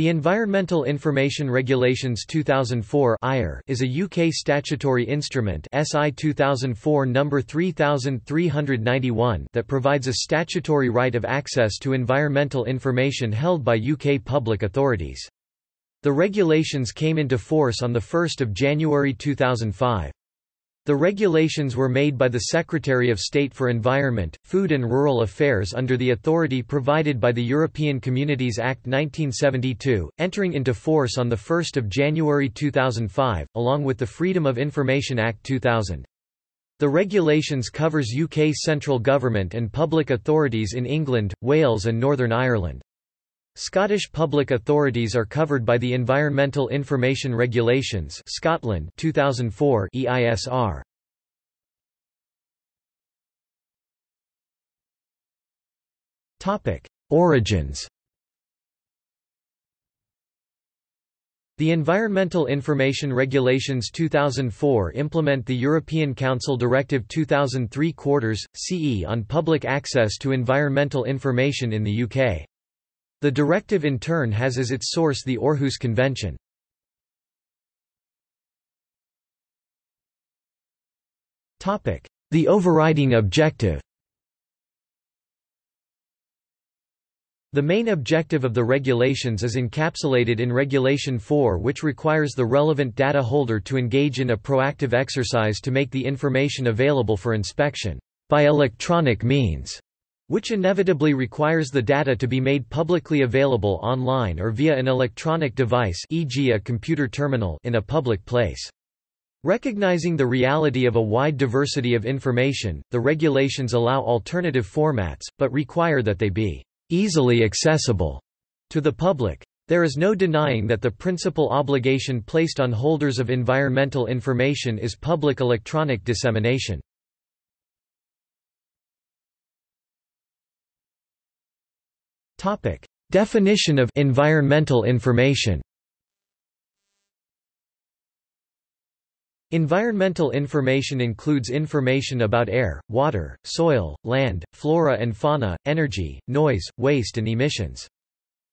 The Environmental Information Regulations 2004 is a UK statutory instrument SI 2004 number 3391 that provides a statutory right of access to environmental information held by UK public authorities. The regulations came into force on 1 January 2005. The regulations were made by the Secretary of State for Environment, Food and Rural Affairs under the authority provided by the European Communities Act 1972, entering into force on 1 January 2005, along with the Freedom of Information Act 2000. The regulations covers UK central government and public authorities in England, Wales and Northern Ireland. Scottish public authorities are covered by the Environmental Information Regulations Scotland 2004 EISR. Topic: Origins. The Environmental Information Regulations 2004 implement the European Council Directive 2003 quarters, CE on public access to environmental information in the UK. The directive in turn has as its source the Aarhus Convention. The overriding objective. The main objective of the regulations is encapsulated in Regulation 4 which requires the relevant data holder to engage in a proactive exercise to make the information available for inspection by electronic means which inevitably requires the data to be made publicly available online or via an electronic device e.g. a computer terminal in a public place. Recognizing the reality of a wide diversity of information, the regulations allow alternative formats, but require that they be easily accessible to the public. There is no denying that the principal obligation placed on holders of environmental information is public electronic dissemination. Topic: Definition of environmental information. Environmental information includes information about air, water, soil, land, flora and fauna, energy, noise, waste and emissions.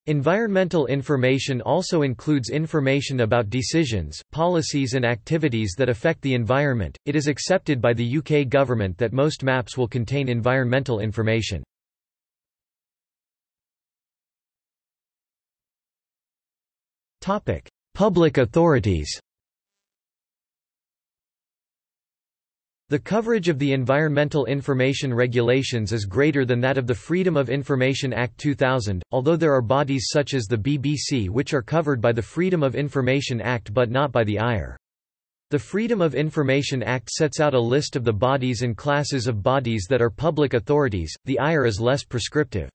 Environmental information also includes information about decisions, policies and activities that affect the environment. It is accepted by the UK government that most maps will contain environmental information. Public authorities. The coverage of the Environmental Information Regulations is greater than that of the Freedom of Information Act 2000, although there are bodies such as the BBC which are covered by the Freedom of Information Act but not by the EIR. The Freedom of Information Act sets out a list of the bodies and classes of bodies that are public authorities, the EIR is less prescriptive.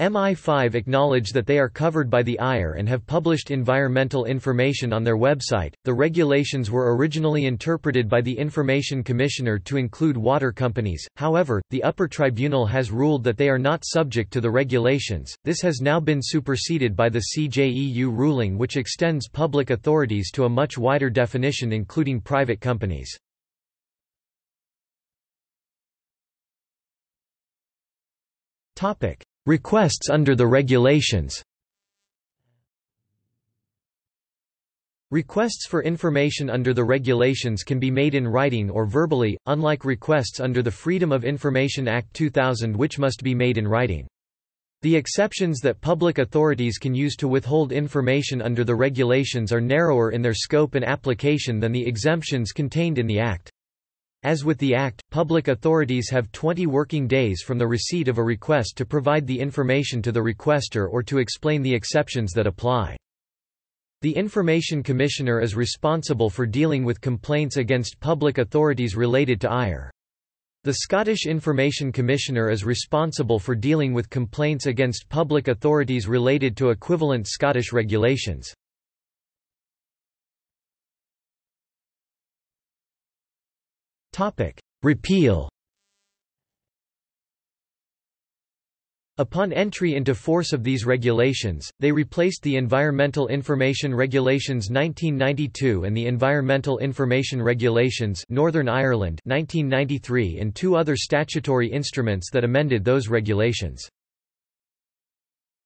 MI5 acknowledge that they are covered by the EIR and have published environmental information on their website. The regulations were originally interpreted by the Information Commissioner to include water companies, however, the upper tribunal has ruled that they are not subject to the regulations. This has now been superseded by the CJEU ruling, which extends public authorities to a much wider definition, including private companies. Topic. Requests under the regulations Requests for information under the regulations can be made in writing or verbally, unlike requests under the Freedom of Information Act 2000 which must be made in writing. The exceptions that public authorities can use to withhold information under the regulations are narrower in their scope and application than the exemptions contained in the Act. As with the Act, public authorities have 20 working days from the receipt of a request to provide the information to the requester or to explain the exceptions that apply. The Information Commissioner is responsible for dealing with complaints against public authorities related to EIR. The Scottish Information Commissioner is responsible for dealing with complaints against public authorities related to equivalent Scottish regulations. Topic: Repeal. Upon entry into force of these regulations, they replaced the Environmental Information Regulations 1992 and the Environmental Information Regulations Northern Ireland 1993 and two other statutory instruments that amended those regulations.